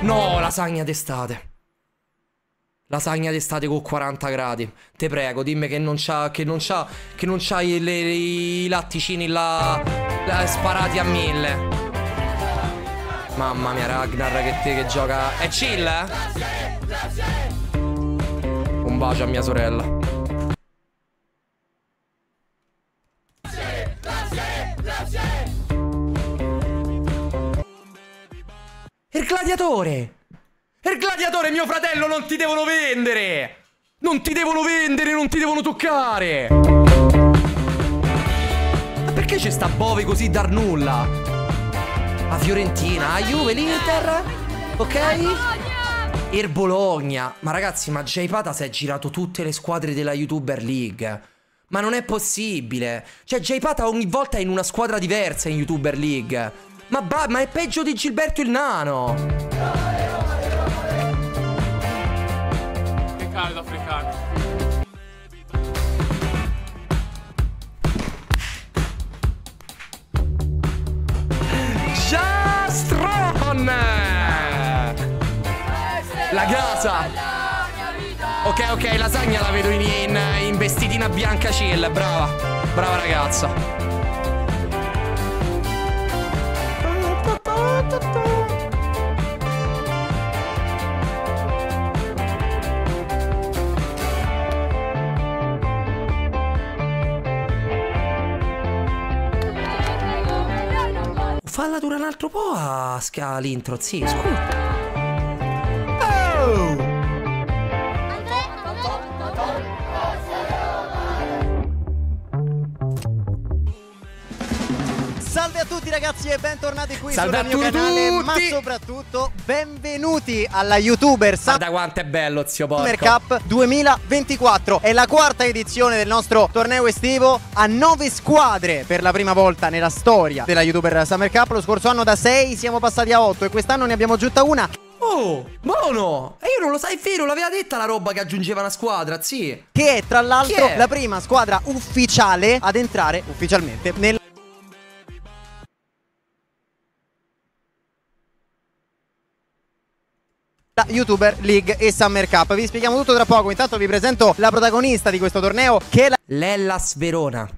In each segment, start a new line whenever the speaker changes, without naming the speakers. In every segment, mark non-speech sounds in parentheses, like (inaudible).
No, lasagna d'estate. Lasagna d'estate con 40 gradi. Te prego, dimmi che non c'ha. Che non c'ha. Che non c'ha i, le- i latticini là. là sparati a mille. Mamma mia, Ragnar che te che gioca. È chill, eh? Un bacio a mia sorella. Gladiatore! Il gladiatore, mio fratello, non ti devono vendere! Non ti devono vendere, non ti devono toccare! Ma perché c'è sta Bove così dar nulla? A Fiorentina, a Juve, l'Inter, ok? Il Bologna. Ma ragazzi, ma Jay Pata si è girato tutte le squadre della YouTuber League. Ma non è possibile. Cioè, Jay Pata ogni volta è in una squadra diversa in YouTuber League. Ma, ma è peggio di Gilberto il Nano.
Che caldo africano.
Jastron! La casa! Ok, ok, lasagna la vedo in, in, in vestitina bianca chill, brava. Brava ragazza. Altro po' a sca l'intro, sì, scusa.
E bentornati qui
Salve
sul mio
tutti!
canale Ma soprattutto benvenuti alla YouTuber Summer
Guarda quanto è bello, zio porco.
Cup 2024 È la quarta edizione del nostro torneo estivo A nove squadre per la prima volta nella storia della YouTuber Summer Cup Lo scorso anno da 6 siamo passati a 8 e quest'anno ne abbiamo aggiunta una
Oh, buono! E io non lo sai, è vero, l'aveva detta la roba che aggiungeva una squadra, sì.
Che è tra l'altro la prima squadra ufficiale ad entrare ufficialmente nel YouTuber League e Summer Cup. Vi spieghiamo tutto tra poco. Intanto vi presento la protagonista di questo torneo, che è la
Lellas Verona.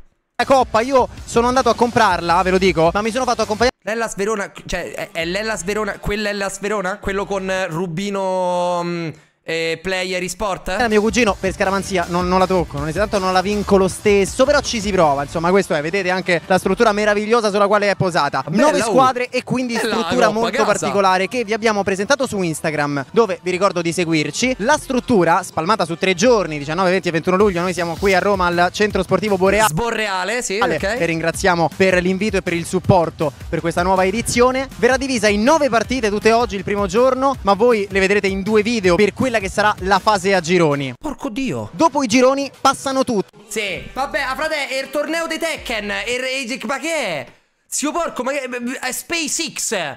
Coppa. Io sono andato a comprarla, ve lo dico, ma mi sono fatto accompagnare.
Lellas Verona, cioè, è, è Lellas Verona, quell'Ellas Verona? Quello con eh, Rubino mm, e Player eSport?
Da mio cugino per scaramanzia non, non la tocco, non tanto non la vinco lo stesso, però ci si prova, insomma, questo è, vedete anche la struttura meravigliosa sulla quale è posata.
Bella,
Nove
oh.
squadre e quindi
Bella
struttura
Coppa
molto
Casa.
particolare che vi abbiamo presentato su Instagram, dove vi ricordo di seguirci. La struttura, spalmata su tre giorni, 19, 20 e 21 luglio, noi siamo qui a Roma al centro sportivo Boreale.
Sborreale, sì,
Ale,
ok.
E ringraziamo per l'invito e per il supporto per questa nuova edizione. Verrà divisa in nove partite tutte oggi, il primo giorno, ma voi le vedrete in due video per quella che sarà la fase a gironi.
Porco dio.
Dopo i gironi passano tutti.
Sì, vabbè, ah, frate, è il torneo dei Tekken. E- ma che è? Zio porco, ma che è SpaceX?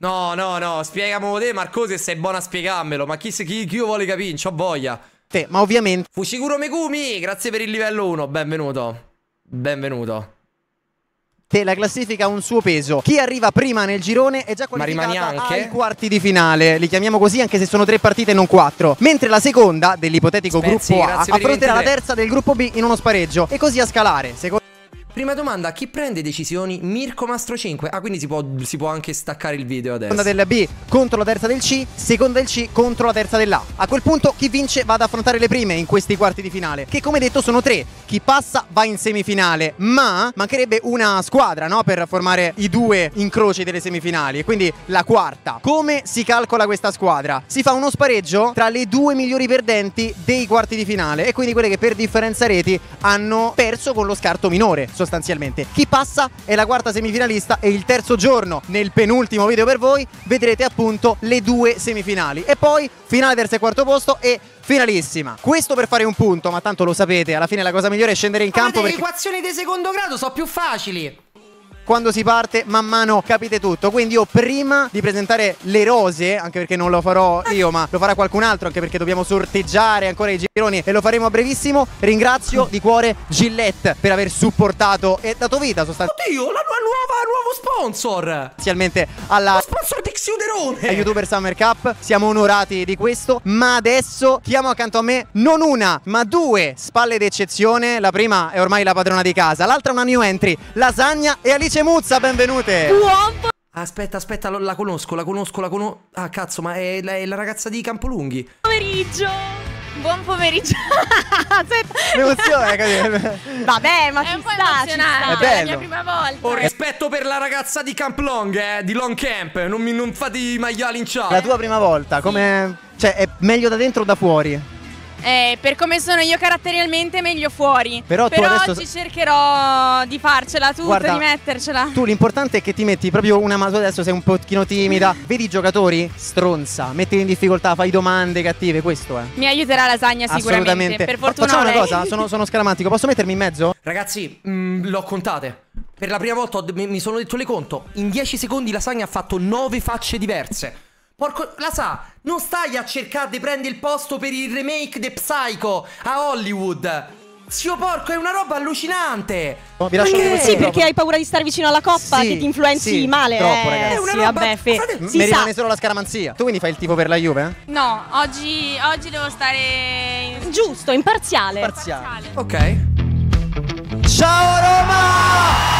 No, no, no, spiegamo te, Marcose, se sei buona a spiegarmelo. Ma chi, chi, chi vuole capire? C'ho voglia.
Te, ma ovviamente
Fushiguro Megumi, grazie per il livello 1, benvenuto. Benvenuto.
Te la classifica ha un suo peso. Chi arriva prima nel girone è già qualificata
anche?
ai quarti di finale. Li chiamiamo così anche se sono tre partite e non quattro. Mentre la seconda, dell'ipotetico
Spezzi,
gruppo A, affronterà la
23.
terza del gruppo B in uno spareggio e così a scalare. Secondo
Prima domanda, chi prende decisioni? Mirko Mastro 5. Ah, quindi si può, si può anche staccare il video adesso.
Seconda del B contro la terza del C, seconda del C contro la terza dell'A. A quel punto chi vince va ad affrontare le prime in questi quarti di finale, che come detto sono tre. Chi passa va in semifinale, ma mancherebbe una squadra, no, per formare i due incroci delle semifinali, quindi la quarta. Come si calcola questa squadra? Si fa uno spareggio tra le due migliori perdenti dei quarti di finale e quindi quelle che per differenza reti hanno perso con lo scarto minore. Chi passa è la quarta semifinalista e il terzo giorno, nel penultimo video per voi, vedrete appunto le due semifinali. E poi finale terzo e quarto posto e finalissima. Questo per fare un punto, ma tanto lo sapete, alla fine la cosa migliore è scendere in campo
le
perché
equazioni di secondo grado sono più facili.
Quando si parte man mano capite tutto. Quindi io prima di presentare le rose, anche perché non lo farò io, ma lo farà qualcun altro, anche perché dobbiamo sorteggiare ancora i gironi e lo faremo a brevissimo, ringrazio di cuore Gillette per aver supportato e dato vita sostanzialmente
Oddio, la, nuova, nuovo sponsor.
alla
Lo sponsor di Schiuderone!
a YouTuber Summer Cup, siamo onorati di questo, ma adesso chiamo accanto a me non una, ma due spalle d'eccezione, la prima è ormai la padrona di casa, l'altra una new entry, Lasagna e Alice Muzza, benvenute!
Buon
Aspetta, aspetta, la conosco, la conosco, la conosco. Ah, cazzo, ma è la, è la ragazza di Campolunghi.
pomeriggio! Buon pomeriggio! (laughs)
L'emozione, capito? (laughs)
Vabbè, ma
È
ci
un po'
sta, ci
È
sta.
è,
bello.
la mia prima volta.
Ho rispetto per la ragazza di Camp Long, eh, di Long Camp. Non, mi, non fate i maiali in chat.
La tua prima volta, come... Cioè, è meglio da dentro o da fuori?
Eh, per come sono io caratterialmente meglio fuori.
Però tu adesso-
oggi cercherò di farcela tutta,
Guarda,
di mettercela.
Tu l'importante è che ti metti proprio una mano, tu adesso sei un pochino timida, vedi i giocatori? Stronza, mettili in difficoltà, fai domande cattive, questo è.
Mi aiuterà lasagna sicuramente.
Assolutamente.
Per fortuna
Facciamo una cosa, sono, sono scaramantico, posso mettermi in mezzo?
Ragazzi, mm, l'ho contate. Per la prima volta mi sono detto le conto. In 10 secondi Lasagna ha fatto 9 facce diverse. Porco. La sa, non stai a cercare di prendere il posto per il remake di Psycho a Hollywood. Zio porco, è una roba allucinante.
Oh, vi lascio
Perché?
Sì, perché hai paura di stare vicino alla coppa,
Sì,
che ti influenzi
sì,
male.
troppo,
eh,
ragazzi.
È una
sì,
roba-
vabbè, fe-
frate,
Mi
sa.
rimane solo la scaramanzia. Tu quindi fai il tipo per la Juve?
No, oggi, oggi devo stare. in-
Giusto, imparziale.
Parziale.
Ok.
Ciao Roma!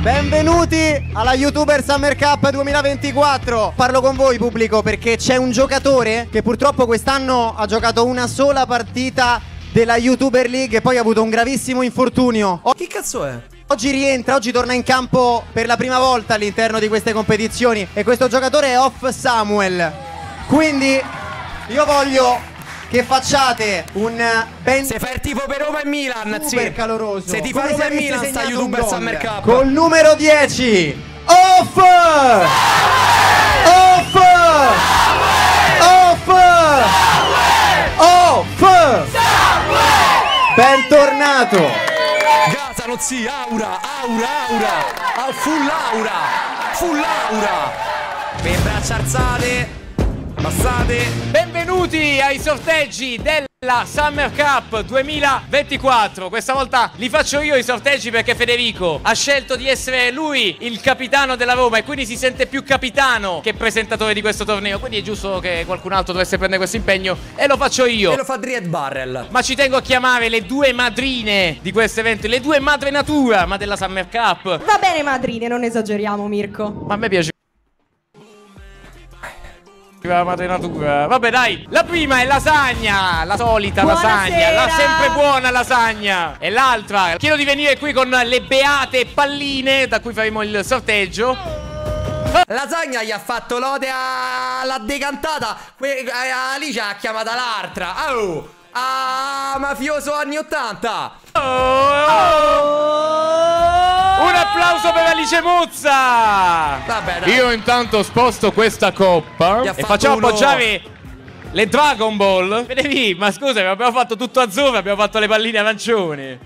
Benvenuti alla YouTuber Summer Cup 2024. Parlo con voi pubblico perché c'è un giocatore che purtroppo quest'anno ha giocato una sola partita della YouTuber League e poi ha avuto un gravissimo infortunio. O-
Chi cazzo è?
Oggi rientra, oggi torna in campo per la prima volta all'interno di queste competizioni e questo giocatore è Off Samuel. Quindi io voglio che facciate un ben
Se fai il tipo per Roma e Milan,
super
sì.
caloroso.
Se ti fa
Come
Roma e Milan sta YouTuber. Summer Cup.
Col numero 10 Off! Off! Off! Off! Bentornato!
Gasano, sì, aura, aura, aura. Ah, full aura. Full aura. Per braccia alzate. Passate.
Benvenuti ai sorteggi della Summer Cup 2024. Questa volta li faccio io i sorteggi perché Federico ha scelto di essere lui il capitano della Roma e quindi si sente più capitano che presentatore di questo torneo. Quindi è giusto che qualcun altro dovesse prendere questo impegno e lo faccio io.
E lo fa Dried Barrel.
Ma ci tengo a chiamare le due madrine di questo evento, le due madre natura, ma della Summer Cup.
Va bene, madrine, non esageriamo, Mirko.
Ma a me piace. La madre natura. Vabbè, dai. La prima è lasagna. La solita
Buonasera.
lasagna. La sempre buona lasagna. E l'altra. Chiedo di venire qui con le beate palline da cui faremo il sorteggio.
Lasagna gli ha fatto lode alla decantata. Que- a- Alice ha chiamata l'altra. Oh! Ah, mafioso anni 80.
Oh, oh. Un applauso per Alice Muzza.
Vabbè, dai.
Io intanto sposto questa coppa e facciamo
uno-
appoggiare le Dragon Ball. Vedevi, ma scusa, abbiamo fatto tutto azzurro, abbiamo fatto le palline arancioni.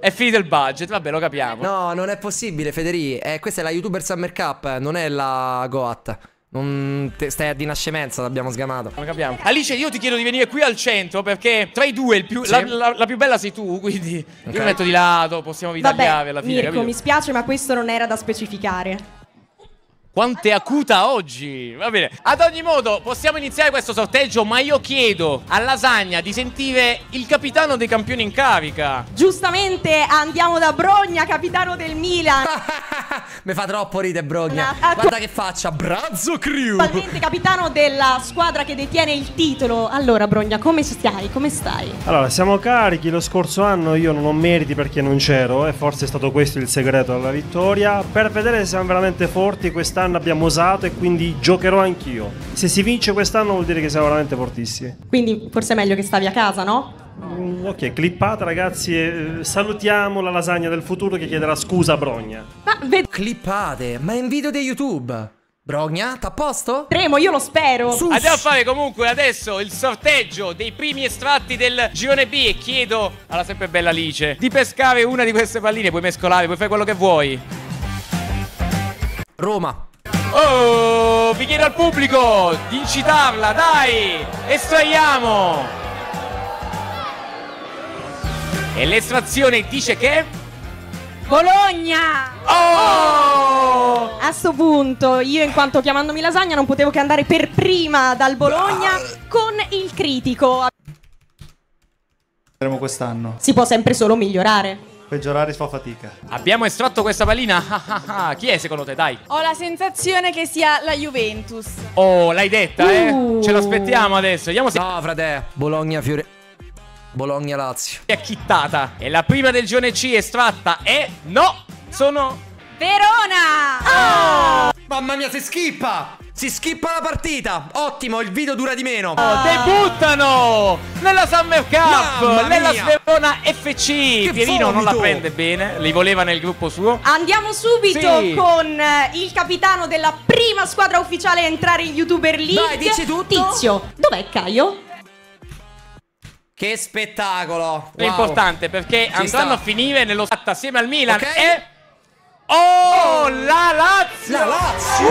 È finito il budget, vabbè, lo capiamo.
No, non è possibile, Federici. Eh, questa è la YouTuber Summer Cup, non è la Goat. Non te- stai a dinascemenza, l'abbiamo sgamato.
Lo capiamo. Alice, io ti chiedo di venire qui al centro perché tra i due il più-
Sì.
la, la- la più bella sei tu, quindi io
Ok.
mi metto di lato, possiamo
Vabbè,
alla fine.
Mirko,
capito?
mi spiace, ma questo non era da specificare.
Quanto è acuta oggi? Va bene. Ad ogni modo, possiamo iniziare questo sorteggio, ma io chiedo a Lasagna di sentire il capitano dei campioni in carica.
Giustamente andiamo da Brogna, capitano del Milan. (laughs)
Mi fa troppo ridere, Brogna.
Una-
Guarda che faccia, Brazzo Crew.
Attualmente capitano della squadra che detiene il titolo. Allora, Brogna, come stai? Come stai?
Allora, siamo carichi. Lo scorso anno io non ho meriti perché non c'ero e forse è stato questo il segreto alla vittoria. Per vedere se siamo veramente forti, quest'anno abbiamo osato e quindi giocherò anch'io. Se si vince quest'anno vuol dire che siamo veramente fortissimi.
Quindi forse è meglio che stavi a casa, no?
Mm, ok, clippata ragazzi e eh, salutiamo la lasagna del futuro che chiederà scusa a Brogna.
Ma ved-
Clippate, ma è in video di YouTube. Brogna, t'à a posto?
vedremo, io lo spero.
Su.
Andiamo a fare comunque adesso il sorteggio dei primi estratti del girone B e chiedo alla sempre bella Alice di pescare una di queste palline, puoi mescolare, puoi fare quello che vuoi.
Roma.
Oh, vi chiedo al pubblico di incitarla, dai! Estraiamo! E l'estrazione dice che...
Bologna!
Oh!
A sto punto, io in quanto chiamandomi lasagna non potevo che andare per prima dal Bologna con il critico.
Quest'anno.
Si può sempre solo migliorare.
Peggiorare si fa fatica.
Abbiamo estratto questa pallina? (laughs) Ah, ah, ah. Chi è secondo te? Dai.
Ho la sensazione che sia la Juventus.
Oh, l'hai detta, eh?
Uh.
Ce l'aspettiamo adesso. Vediamo se
No, frate. Bologna Fiore. Bologna Lazio.
è chittata. E la prima del giorno C estratta è. No! Sono.
Verona!
Mamma mia, si skippa! Si skippa la partita! Ottimo, il video dura di meno.
Debuttano nella Summer Cup
Mamma
nella
mia.
Sverona FC. Pierino non la
vomito.
prende bene, li voleva nel gruppo suo.
Andiamo subito
Sì.
con eh, il capitano della prima squadra ufficiale a entrare in YouTuber League.
Dai, dici tutto.
Tizio, dov'è Caio?
Che spettacolo! Wow.
L'importante perché
Ci
andranno
sta.
a finire nello stato assieme al Milan
Ok.
e Oh, la Lazio!
La Lazio!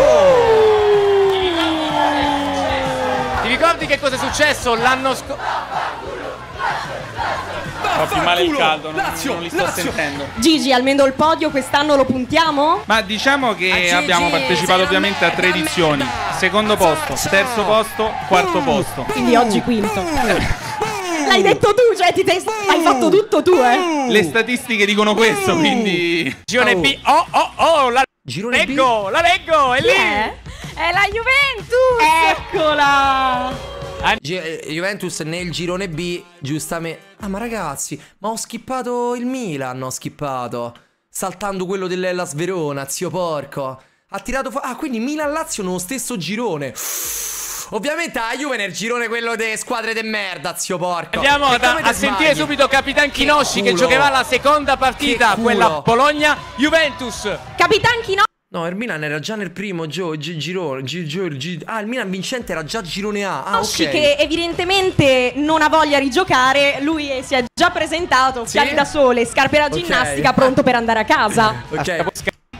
Ti ricordi che cosa è successo l'anno scorso?
Fa più male il caldo, non,
Lazio,
non li sto
Lazio.
sentendo.
Gigi, almeno il podio quest'anno lo puntiamo?
Ma diciamo che
Gigi,
abbiamo partecipato ovviamente a tre edizioni.
merda.
Secondo posto, terzo posto, quarto posto.
Quindi oggi quinto. L'hai detto tu, cioè ti sei- hai fatto tutto tu, eh?
Le statistiche dicono questo, quindi
Girone
Oh.
B. Oh, oh, oh, la
Girone B.
leggo, la leggo, è
Chi
lì.
è?
È la Juventus!
Eccola!
Gi- eh, Juventus nel girone B, giustamente. Ah, ma ragazzi, ma ho skippato il Milan, ho skippato. Saltando quello dell'Ellas Verona, zio porco. Ha tirato fuori. Ah, quindi Milan-Lazio nello stesso girone. Ovviamente la Juve nel girone quello delle squadre de merda, zio porco.
Andiamo
te
a sentire subito Capitan Chinosci che,
culo.
giocherà la seconda partita,
Che
quella Bologna-Juventus.
Capitan Chino.
No, il Milan era già nel primo gio- gi- girone. gi- gio- gi- ah, il Milan vincente era già girone A. Ah, ok.
che evidentemente non ha voglia di giocare, lui si è già presentato,
Sì?
da sole, scarpe da
Ok.
ginnastica, pronto per andare a casa. (laughs)
Ok.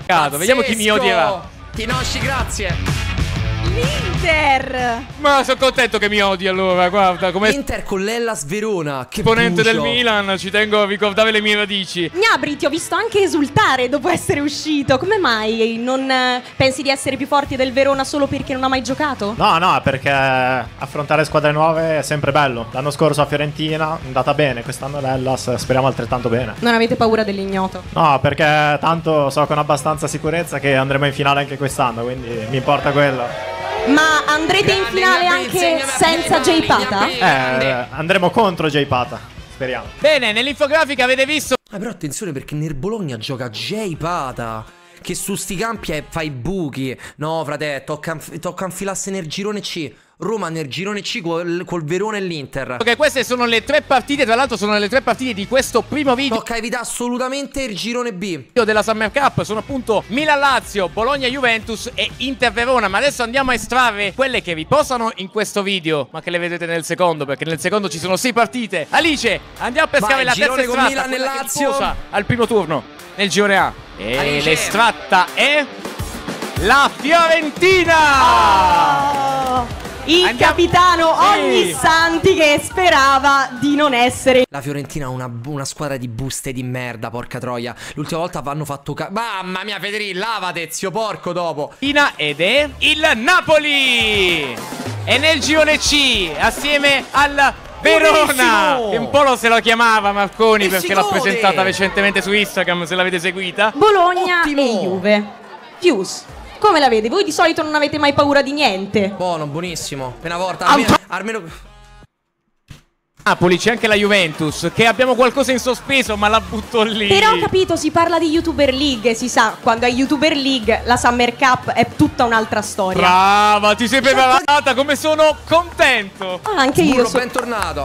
Scatto, Vediamo chi mi odierà.
Tinosci, grazie.
L'Inter!
Ma sono contento che mi odi allora, guarda, come
Inter con l'Ellas Verona. Che
esponente del. Milan ci tengo a ricordare le mie radici.
Gnabri, ti ho visto anche esultare dopo essere uscito. Come mai? Non eh, pensi di essere più forti del Verona solo perché non ha mai giocato?
No, no, perché affrontare squadre nuove è sempre bello. L'anno scorso a Fiorentina è andata bene, quest'anno l'Ellas speriamo altrettanto bene.
Non avete paura dell'ignoto?
No, perché tanto so con abbastanza sicurezza che andremo in finale anche quest'anno, quindi mi importa quello.
Ma andrete in finale anche senza
mani,
Pata?
Eh, andremo contro Jay Pata, speriamo.
Bene, nell'infografica avete visto
Ah, però attenzione perché nel Bologna gioca Jay Pata. Che su sti campi fa i buchi. No, frate, tocca, tocca infilarsi nel girone C. Roma nel girone C col, col Verona e l'Inter.
che queste sono le tre partite, tra l'altro sono le tre partite di questo primo video
Tocca evitare assolutamente il girone B.
della Summer Cup sono appunto Milan-Lazio, Bologna-Juventus e Inter-Verona ma adesso andiamo a estrarre quelle che riposano in questo video ma che le vedete nel secondo perché nel secondo ci sono sei partite Alice andiamo a pescare
Vai,
la terza estratta
Milan e Lazio.
al primo turno nel girone A e
Alice.
l'estratta è la Fiorentina
Oh, il
Andiamo-
capitano
Sì.
ogni santi che sperava di non essere
La Fiorentina ha una, una squadra di buste di merda, porca troia. L'ultima volta hanno fatto ca- Mamma mia, Federico, lavate, zio porco dopo.
Fiorentina ed è il Napoli e nel girone C assieme al Verona che un po' lo se lo chiamava Marconi
E
perché l'ha presentata recentemente su Instagram se l'avete seguita
Bologna
Ottimo.
e Juve. Fius, come la vede? Voi di solito non avete mai paura di niente.
Buono, buonissimo. Appena volta, almeno, almeno...
Napoli c'è anche la Juventus che abbiamo qualcosa in sospeso ma la butto lì
Però ho capito, si parla di YouTuber League, si sa, quando è YouTuber League la Summer Cup è tutta un'altra storia.
Brava ti sei preparata come sono contento
Ah, anche io
Burro,
so-
bentornato.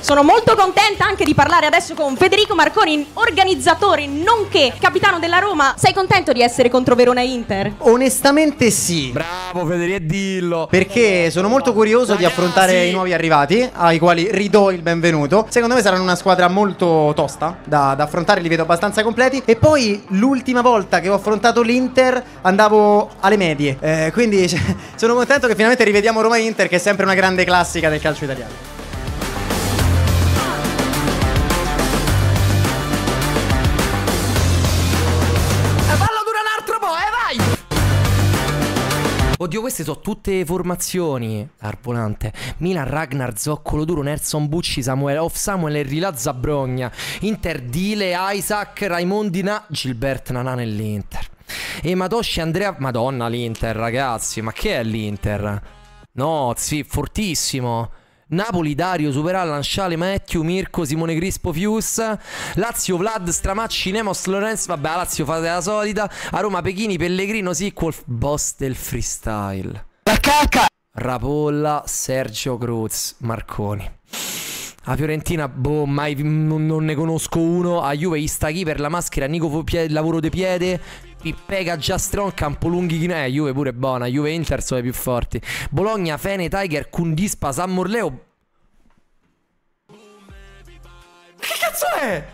Sono molto contenta anche di parlare adesso con Federico Marconi, organizzatore nonché capitano della Roma. Sei contento di essere contro Verona e Inter?
Onestamente sì.
Bravo, Federico, e dillo.
Perché sono molto curioso di
Ragazzi.
affrontare i nuovi arrivati, ai quali ridò il benvenuto. Secondo me saranno una squadra molto tosta da, da affrontare, li vedo abbastanza completi. E poi l'ultima volta che ho affrontato l'Inter andavo alle medie. Eh, quindi (laughs) cioè, sono contento che finalmente rivediamo Roma e Inter, che è sempre una grande classica del calcio italiano.
Oddio, queste sono tutte formazioni. Arvolante. Milan, Ragnar, Zoccolo Duro, Nelson Bucci, Samuel Off Samuel e Rilazza Brogna. Inter, Dile, Isaac, Raimondi, Na, Gilbert Nanà nell'Inter. E Matoshi, Andrea... Madonna l'Inter, ragazzi. Ma che è l'Inter? No, sì, fortissimo. Napoli, Dario, Supera, Lanciale, Matthew, Mirko, Simone Crispo, Fius, Lazio, Vlad, Stramacci, Nemos, Lorenz, vabbè, Lazio fate la solita, a Roma, Pechini, Pellegrino, Sequel, boss del freestyle. La cacca! Rapolla, Sergio Cruz, Marconi. A Fiorentina, boh, mai non, ne conosco uno. A Juve, Istaghi per la maschera, Nico Pie- lavoro di piede. Pippega, Giastron, Campolunghi, Chinè. Juve pure buona. Juve Inter sono i più forti. Bologna, Fene, Tiger, Kundispa, San Morleo. Che cazzo è?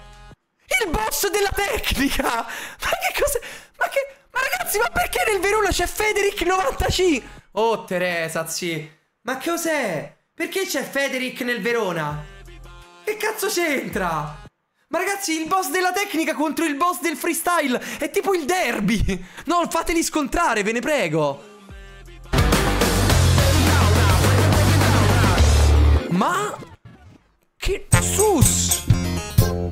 Il boss della tecnica! Ma che cos'è? Ma che. Ma ragazzi, ma perché nel Verona c'è Federic 95? Oh, Teresa, sì. Ma cos'è? Perché c'è Federic nel Verona? Che cazzo c'entra? Ma ragazzi, il boss della tecnica contro il boss del freestyle è tipo il derby. No, fateli scontrare, ve ne prego. Ma che sus?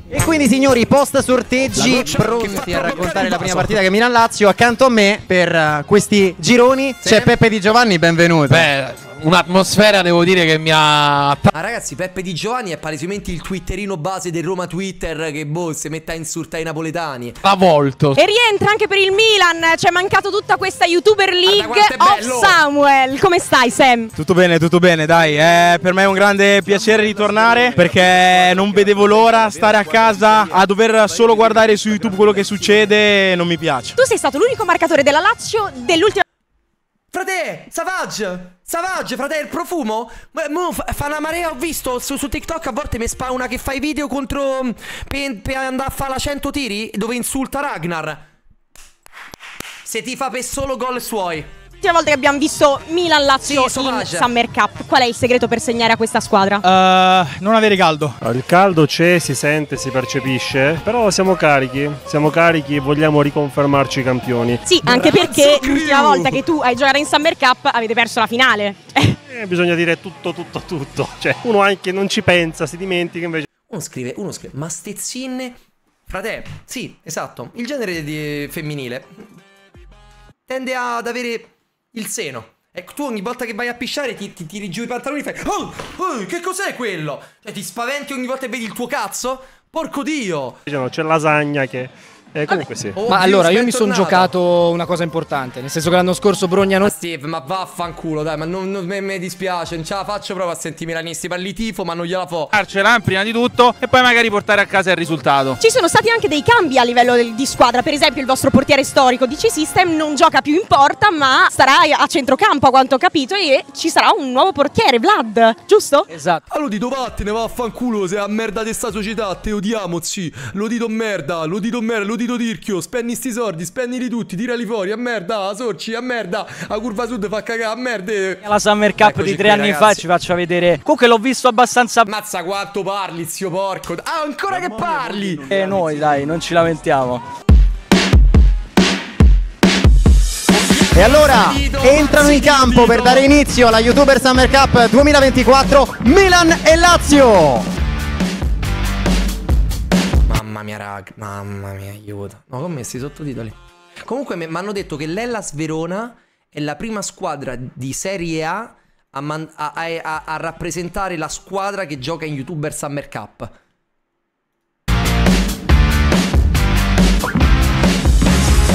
E quindi signori, post sorteggi pronti a raccontare la prima partita che Milan-Lazio. Accanto a me per eh, questi gironi c'è Peppe Di Giovanni, benvenuto.
Beh, un'atmosfera devo dire che mi ha
Ma ragazzi, Peppe Di Giovanni è palesemente il twitterino base del Roma Twitter che boh, si mette a insultare i napoletani.
travolto.
E rientra anche per il Milan. Ci è mancato tutta questa YouTuber League of! Samuel. Come stai, Sam?
Tutto bene, tutto bene, dai. Eh, per me è un grande piacere ritornare perché non vedevo l'ora stare a casa a dover solo guardare su YouTube quello che succede, non mi piace.
Tu sei stato l'unico marcatore della Lazio dell'ultima.
Frate, Savage! Savage, frate, il profumo? Mo fa, una marea, ho visto su, su TikTok a volte mi spa una che fa i video contro... Per, per andare a fare la 100 tiri dove insulta Ragnar. Se ti fa per solo gol suoi.
L'ultima volta che abbiamo visto Milan-Lazio
Sì,
in. Summer Cup. Qual è il segreto per segnare a questa squadra?
Eh, non avere caldo.
Il caldo c'è, si sente, si percepisce, però siamo carichi, siamo carichi e vogliamo riconfermarci campioni.
Sì, anche perché l'ultima volta che tu hai giocato in Summer Cup avete perso la finale.
Eh, bisogna dire tutto, tutto, tutto. Cioè, uno anche non ci pensa, si dimentica invece.
Uno scrive, uno scrive, ma stezzine... Frate, sì, esatto, il genere di femminile tende ad avere il seno. E tu ogni volta che vai a pisciare ti, ti tiri giù i pantaloni e fai Oh, oh, che cos'è quello? Cioè ti spaventi ogni volta che vedi il tuo cazzo? Porco dio!
C'è lasagna che... Eh, comunque sì.
Oh,
Ma allora, io mi sono giocato una cosa importante, nel senso che l'anno scorso Brogna non...
Ma Steve, ma vaffanculo, dai, ma non, non me, me dispiace, non ce la faccio proprio a sentire i milanisti, parli tifo, ma non gliela fo.
Farcela prima di tutto e poi magari portare a casa il risultato.
Ci sono stati anche dei cambi a livello di squadra. Per esempio, il vostro portiere storico DC System non gioca più in porta, ma starà a centrocampo, a quanto ho capito, e ci sarà un nuovo portiere, Vlad, giusto?
Esatto.
Allora dito vattene, vaffanculo, sei a merda di sta società, te odiamo, sì. Lo dito merda, lo dito merda, lo dito tirchio, spendi sti soldi, spendili tutti, tirali fuori, a merda, a sorci, a merda, a curva sud fa cagare, a merda.
La Summer Cup
Eccoci
di tre
qui,
anni fa
ragazzi.
ci faccio vedere. Comunque l'ho visto abbastanza...
Mazza quanto parli, zio porco. Ah, ancora che parli!
E noi dai, non ci lamentiamo.
E allora entrano in campo per dare inizio alla YouTuber Summer Cup 2024 Milan e Lazio.
Mamma mia, rag, mamma mia, aiuto. No, ho messo i sottotitoli. Comunque mi hanno detto che l'Ellas Verona è la prima squadra di Serie A a, man- a- a- a- rappresentare la squadra che gioca in YouTuber Summer Cup.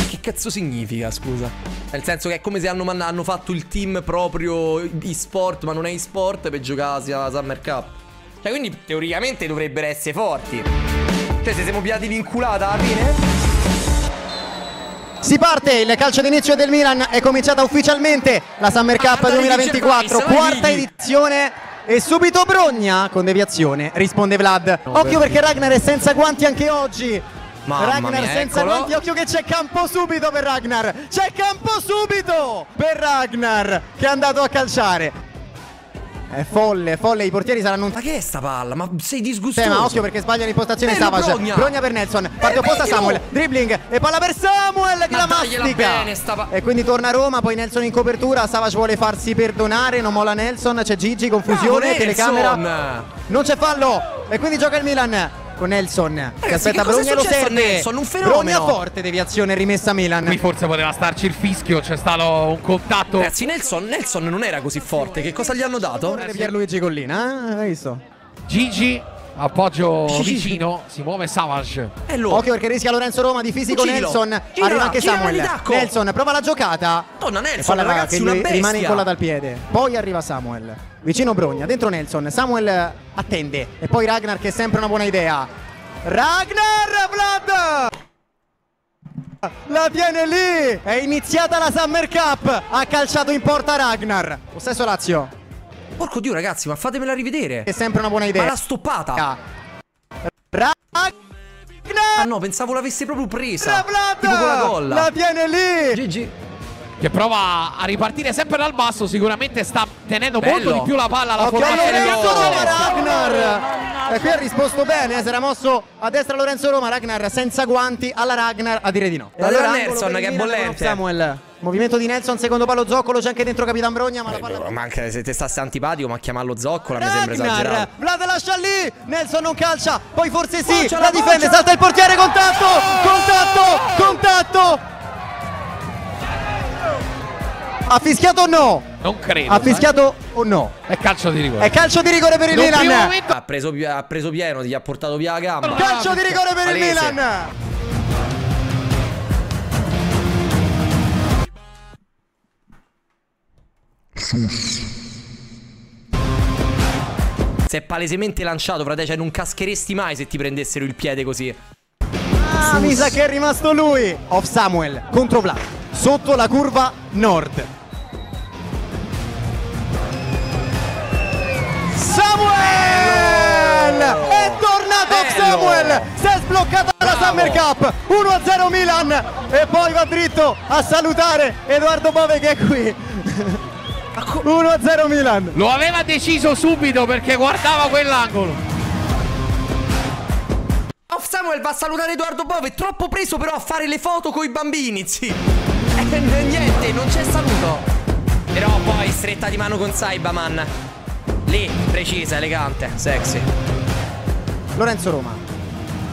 Che cazzo significa, scusa? Nel senso che è come se hanno, hanno fatto il team proprio e-sport, ma non è e-sport per giocare alla Summer Cup. Cioè, quindi teoricamente dovrebbero essere forti. Se siamo piati l'inculata alla fine?
Si parte, il calcio d'inizio del Milan è cominciata ufficialmente la Summer Cup
Ah, dai,
2024,
Gervais, vai,
quarta edizione. E subito Brogna con deviazione, risponde Vlad. Occhio perché Ragnar è senza guanti anche oggi.
Mamma
Ragnar
mia,
senza
eccolo.
guanti, occhio che c'è campo subito per Ragnar. C'è campo subito per Ragnar che è andato a calciare. È folle, folle, i portieri saranno un
Ma che è sta palla? Ma sei disgustoso.
tema, occhio perché sbaglia l'impostazione Savage.
Brogna.
Brogna per Nelson, parte
Eh,
opposta
mettilo.
Samuel, dribbling e palla per Samuel che
Ma
la mastica.
bene sta
E quindi torna a Roma, poi Nelson in copertura, Savage vuole farsi perdonare, non molla Nelson, c'è Gigi, confusione,
Bravo,
telecamera. Non c'è fallo e quindi gioca il Milan con Nelson che
Ragazzi,
aspetta
che cosa è
Brogna lo
a
serve.
Nelson? Un fenomeno.
Brogna forte, deviazione rimessa Milan.
Qui forse poteva starci il fischio, c'è stato un contatto.
Ragazzi, Nelson, Nelson non era così forte. Che cosa gli hanno dato?
Pierluigi Collina, eh? hai visto?
Gigi, appoggio vicino, si muove Savage.
È loro.
Occhio perché rischia Lorenzo Roma di fisico
Giro.
Nelson.
Gira,
Arriva anche Samuel. Nelson prova la giocata.
Madonna,
E
Nelson, ragazzi,
che
una
lui
bestia.
rimane incollata al piede. Poi arriva Samuel. Vicino Brogna, dentro Nelson. Samuel attende. E poi Ragnar che è sempre una buona idea. Ragnar Vlad! La tiene lì! È iniziata la Summer Cup! Ha calciato in porta Ragnar. Possesso Lazio.
Porco dio, ragazzi, ma fatemela rivedere.
È sempre una buona idea.
Ma l'ha stoppata.
Ragnar!
Ah no, pensavo l'avesse proprio presa. Tipo con la colla.
La tiene lì!
GG.
Che prova a ripartire sempre dal basso, sicuramente sta tenendo
Bello.
molto di più la palla alla
Occhio a
formazione
Lorenzo. Roma Ragnar E qui ha risposto bene eh, Si era mosso a destra Lorenzo Roma Ragnar senza guanti alla Ragnar a dire di no E
Allora Nelson, che è bollente.
Samuel Movimento di Nelson Secondo palo zoccolo C'è anche dentro Capitan Brogna Ma la palla
Ma anche se te stasse antipatico, ma chiamarlo zoccola mi sembra esagerato.
Vlad lascia lì Nelson non calcia Poi forse sì
Boccia,
La
la
difende
boccia.
Salta il portiere Contatto Contatto Contatto Ha fischiato o no?
Non credo.
Ha fischiato o no?
È calcio di rigore.
È calcio di rigore per il
primo
Milan
Ha preso, ha preso pieno, gli ha portato via la gamba.
Calcio di rigore per il
Palese.
Milan
Si è palesemente lanciato, frate, cioè non cascheresti mai se ti prendessero il piede così.
Ah, mi sa che è rimasto lui. Off Samuel contro Vlad. Sotto la curva nord. Samuel! È tornato off
Bello!
Samuel! Si è sbloccata la
Bravo!
Summer Cup. 1-0 Milan. E poi va dritto a salutare Edoardo Bove che è qui. (laughs) 1-0 Milan.
Lo aveva deciso subito perché guardava quell'angolo.
Off Samuel va a salutare Edoardo Bove, troppo preso però a fare le foto con i bambini, sì. (laughs) E niente, non c'è saluto. Però poi stretta di mano con Saibaman. Lì, precisa, elegante, sexy.
Lorenzo Roma.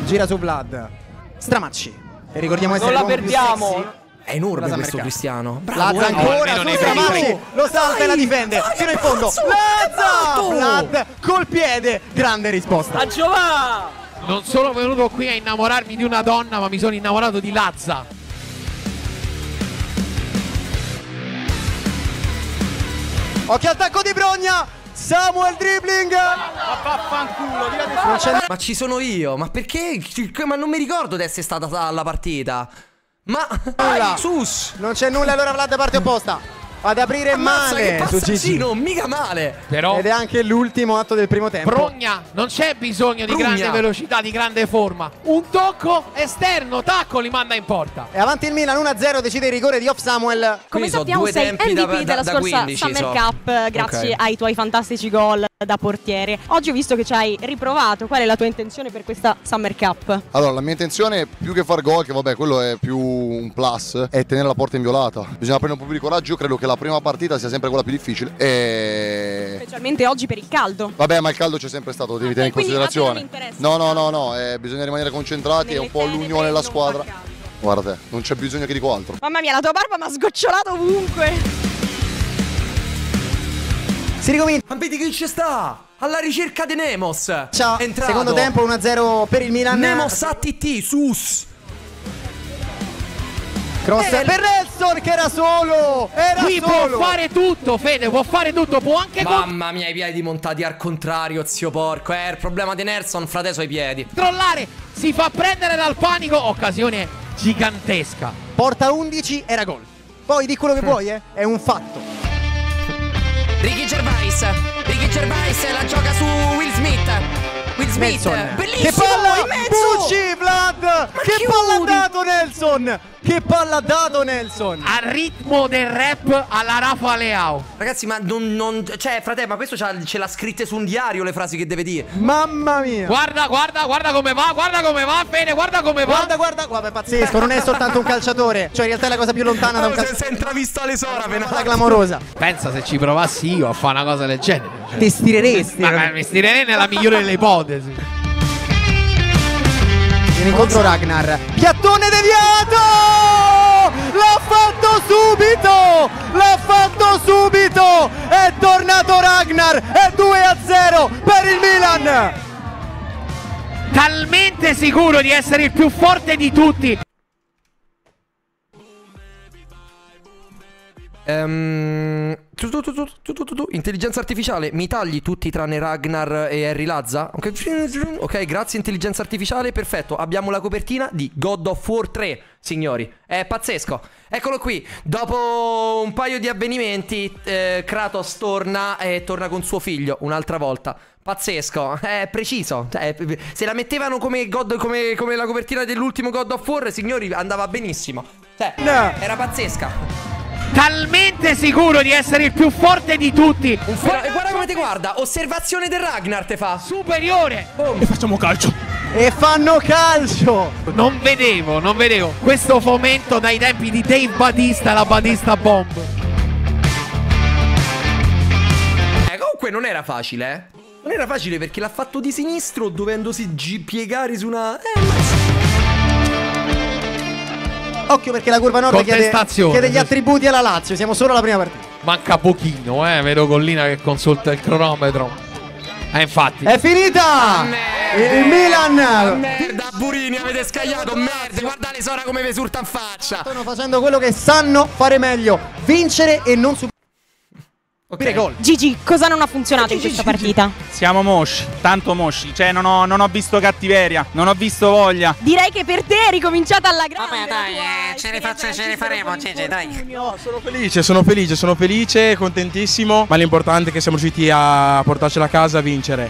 Gira su Vlad. Stramacci. E ricordiamo essere
Non la perdiamo.
È enorme
Cosa
questo
mercato.
Cristiano. Bravo,
Lazza
eh.
ancora
nei
Stramacci.
pericoli.
Lo salta e la difende.
vai,
Fino in fondo.
cazzo,
Lazza!
esatto.
Vlad col piede. Grande risposta.
A Giovanni!
Non sono venuto qui a innamorarmi di una donna, ma mi sono innamorato di Lazza.
Occhio al tacco di Brogna. Samuel dribbling.
Ma ci sono io, ma perché? Ma non mi ricordo di essere stata alla partita. Ma
nulla.
Sus!
Non c'è nulla allora Vlad parte opposta. Ad aprire
Ammazza,
male
che
su Gigi.
mica male.
Però
Ed è anche l'ultimo atto del primo tempo.
Brogna non c'è bisogno di
Brugna.
grande velocità, di grande forma. Un tocco esterno, tacco li manda in porta.
E avanti il Milan 1-0 decide il rigore di off Samuel.
Come
Quindi
sappiamo sei MVP
da- da-
della
da
scorsa
15,
Summer
so.
Cup grazie
Ok.
ai tuoi fantastici gol da portiere. Oggi ho visto che ci hai riprovato, qual è la tua intenzione per questa Summer Cup?
Allora, la mia intenzione più che far gol, che vabbè, quello è più un plus, è tenere la porta inviolata. Bisogna prendere un po' più di coraggio. Io credo che la prima partita sia sempre quella più difficile. E.
Specialmente oggi per il caldo.
Vabbè, ma il caldo c'è sempre stato, devi tenere in considerazione. No, no, no, no, eh, bisogna rimanere concentrati, è un po' l'unione della squadra. Guarda te, non c'è bisogno che dico altro.
Mamma mia, la tua barba mi ha sgocciolato ovunque.
Si ricomincia.
Ma vedi che ci sta? Alla ricerca di Nemos.
Ciao.
È entrato.
Secondo tempo 1-0 per il Milan.
Nemos ATT, sus.
Cross
Eh,
per Nelson che era solo. Era
Qui
solo.
può fare tutto, Fede, può fare tutto, può anche
Mamma mia, i piedi montati al contrario, zio porco. Eh, il problema di Nelson, frate, i piedi.
controllare. Si fa prendere dal panico, occasione gigantesca.
Porta 11 era gol. Poi di quello che vuoi, eh. È un fatto.
Ricky Gervais. Ricky Gervais la gioca su Will Smith. Will Smith,
Nelson.
bellissimo,
Che palla! Bucci, Vlad! che palla ha dato Nelson! Che palla ha dato Nelson!
Al ritmo del rap alla Rafa Leao.
Ragazzi, ma non, non- Cioè, frate, ma questo ce l'ha scritte su un diario le frasi che deve dire.
Mamma mia!
Guarda, guarda, guarda come va, guarda come va, Fede, guarda come va.
Guarda, guarda, guarda, è pazzesco, non è soltanto un calciatore, cioè in realtà è la cosa più lontana da un (laughs) calciatore.
se intravisto alle sora,
Una palla clamorosa.
Pensa se ci provassi io a fare una cosa del genere. cioè.
Ti stireresti.
Ma, ma mi stirerei nella migliore delle ipotesi.
Viene incontro Ragnar. Piattone deviato! L'ha fatto subito! L'ha fatto subito! È tornato Ragnar! È 2 a 0 per il Milan!
Talmente sicuro di essere il più forte di tutti.
Ehm, tu, tu, tu. Intelligenza artificiale, mi tagli tutti tranne Ragnar e Harry Lazza? Ok, Ok, grazie intelligenza artificiale, perfetto. Abbiamo la copertina di God of War 3, signori. È pazzesco. Eccolo qui. Dopo un paio di avvenimenti, eh, Kratos torna e torna con suo figlio un'altra volta. Pazzesco, è preciso. Cioè, se la mettevano come, God, come, come la copertina dell'ultimo God of War, signori, andava benissimo. Cioè, era pazzesca.
Talmente sicuro di essere il più forte di tutti.
E guarda come ti guarda, osservazione del Ragnar te fa.
Superiore.
E facciamo calcio.
E fanno calcio!
Non vedevo, non vedevo questo fomento dai tempi di Dave Batista, la Batista Bomb.
Eh, comunque non era facile, eh. Non era facile perché l'ha fatto di sinistro dovendosi piegare su una... Eh, ma...
Occhio perché la curva nord chiede, chiede gli attributi alla Lazio, siamo solo alla prima partita.
Manca pochino, eh. Vedo Collina che consulta il cronometro. Eh, infatti.
È finita! Il Milan
Merda, Burini, avete scagliato, merda, guarda le sora come vi surta in faccia.
stanno facendo quello che sanno fare meglio, vincere e non subire gol.
Gigi, cosa non ha funzionato in questa partita?
Siamo mosci, tanto mosci. Cioè, non ho, non ho visto cattiveria, non ho visto voglia.
Direi che per te è ricominciata alla grande.
Vabbè, dai, eh, ce ne faccia- ce ne faremo, Gigi, dai.
Sono felice, sono felice, sono felice, contentissimo. Ma l'importante è che siamo riusciti a portarcela a casa a vincere.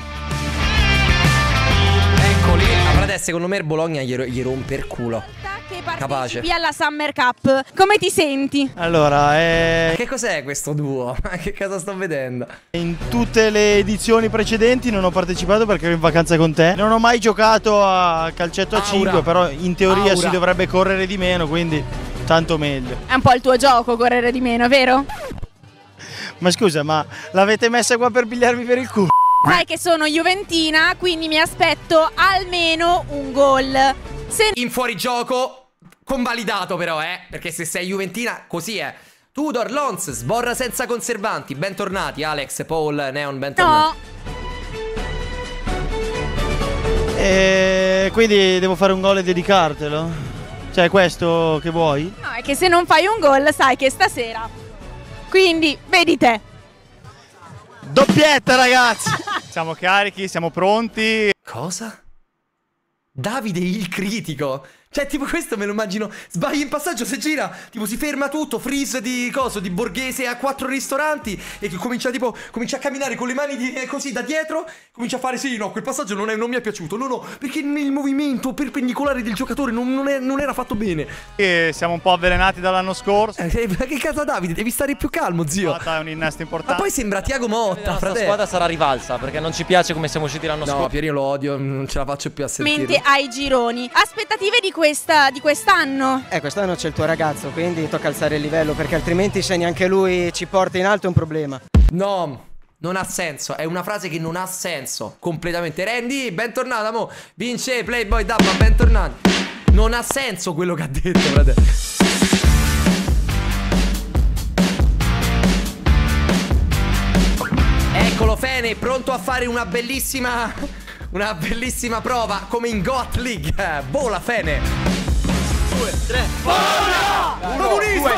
Eccoli. Ah, frate, secondo me il Bologna gli, gli rompe il culo.
Che
Capace.
partecipi alla Summer Cup. Come ti senti?
Allora, eh,
Che cos'è questo duo? (laughs) che cosa sto vedendo?
in tutte le edizioni precedenti non ho partecipato perché ero in vacanza con te. Non ho mai giocato a calcetto a
Aura.
5, però in teoria
Aura.
si dovrebbe correre di meno, quindi tanto meglio.
È un po' il tuo gioco correre di meno, vero?
Ma scusa, ma l'avete messa qua per pigliarmi per il culo?
Sai che sono Juventina, quindi mi aspetto almeno un gol. Se
In fuorigioco, convalidato però, eh. Perché se sei Juventina, così è. Tudor, Lons, sborra senza conservanti. Bentornati, Alex, Paul, Neon, bentornati.
no,
E quindi devo fare un gol e dedicartelo? Cioè, è questo che vuoi?
no, è che se non fai un gol sai che stasera. Quindi, vedi te.
Doppietta, ragazzi! (laughs) siamo carichi, siamo pronti.
Cosa? Davide il critico. Cioè, tipo, questo me lo immagino. Sbagli in passaggio, se gira, tipo, si ferma tutto. Freeze di coso, di borghese a quattro ristoranti. E che comincia, tipo, comincia a camminare con le mani di- eh, così da dietro. Comincia a fare, sì, no, quel passaggio non, è- non mi è piaciuto. No, no, perché il movimento perpendicolare del giocatore non, non è- non era fatto bene.
E siamo un po' avvelenati dall'anno scorso.
Eh, ma che casa, Davide? Devi stare più calmo, zio.
È un innesto
Ma
importante.
poi sembra Tiago
La
Motta, fratello.
squadra sarà rivalsa perché non ci piace come siamo usciti l'anno
No,
scorso.
Pierino lo odio, non ce la faccio più a sentire.
Mente ai gironi. Aspettative di, questa, di quest'anno?
Eh, quest'anno c'è il tuo ragazzo, quindi tocca alzare il livello perché altrimenti se neanche lui ci porta in alto è un problema.
No, non ha senso. È una frase che non ha senso. Completamente. Randy, bentornata, mo. Vince Playboy Dabba, bentornato. Non ha senso quello che ha detto, fratello. Eccolo Fene, pronto a fare una bellissima una bellissima prova come in Goat League. Vola Fene. Due, tre. Vola! Comunismo!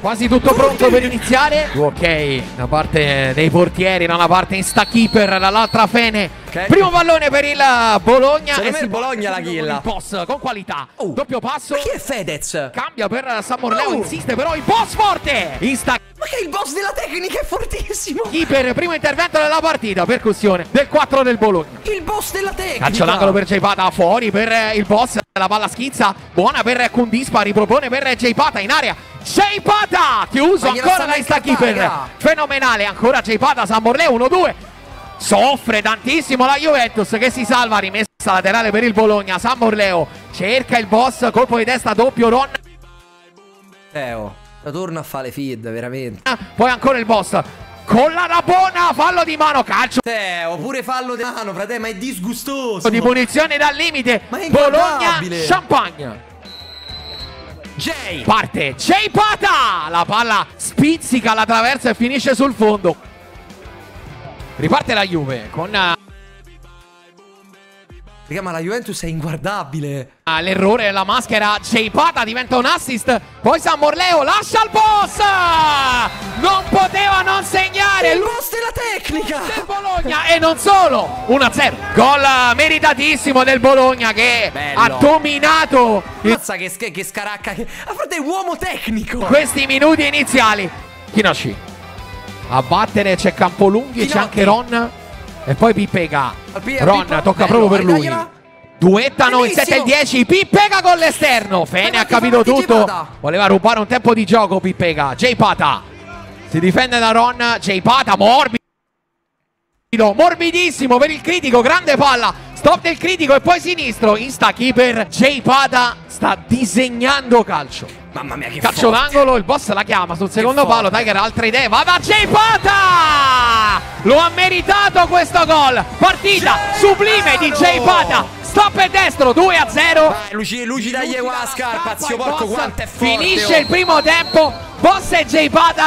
Quasi tutto pronto per iniziare. Ok, da parte dei portieri, da una parte Insta Keeper, dall'altra Fene
Ok.
Primo pallone per il Bologna.
Secondo
e
me
si
il Bologna la killa.
Il boss con qualità. Doppio passo.
Ma chi è Fedez?
Cambia per San Morleo.
Oh.
Insiste però il boss forte. Insta
Ma che il boss della tecnica è fortissimo!
keeper. Primo intervento della partita. Percussione del 4 del Bologna.
Il boss della tecnica!
Calcio d'angolo per J-Pata fuori per il boss. La palla schizza. Buona per Kundispa. Ripropone per J-Pata in area. J-Pata chiuso ancora da Instakeeper. Fenomenale. Ancora J-Pata. San Morleo 1-2. Soffre tantissimo la Juventus che si salva. Rimessa laterale per il Bologna. San Morleo cerca il boss. Colpo di testa doppio. Ron.
Teo, torna a fare feed, veramente.
Poi ancora il boss. Con la Rabona. Fallo di mano. Calcio.
Teo, pure fallo di mano, frate, ma è disgustoso.
Di punizione dal limite.
Ma è
Bologna. Champagne.
Jay!
Parte Jay Pata! La palla spizzica la traversa e finisce sul fondo. Riparte la Juve con eh,
Raga, ma la Juventus è inguardabile.
l'errore della maschera. Jay Pata diventa un assist. Poi San Morleo lascia il boss! Non poteva non segnare.
Il boss della tecnica!
del Bologna e non solo 1-0 gol meritatissimo del Bologna che
Bello.
ha dominato
Mazza che, che scaracca. Che... Ah, frate, è uomo tecnico!
questi minuti iniziali. Kinoshi. A battere c'è Campolunghi, c'è anche Ron. E poi Pippega. Ron
Pippo.
tocca
Bello,
proprio per lui.
dagliela.
Duettano il 7 e il
Bellissimo.
10. Pippega con l'esterno. Fene ha capito tutto. Voleva rubare un tempo di gioco. Pippega. J Pata. Si difende da Ron. J Pata morbido. Morbidissimo per il critico. Grande palla. Stop del critico e poi sinistro. Insta keeper. J Pata sta disegnando calcio.
Mamma mia, che
Calcio d'angolo, il boss la chiama sul secondo palo. Tiger ha altre idee. Va da J Pata! Lo ha meritato questo gol. Partita sublime di J Pata. Stop e destro 2 a 0.
Vai, luci, luci da Scarpa, zio porco, quanto è forte.
Finisce
oh.
il primo tempo. Boss e J Pata.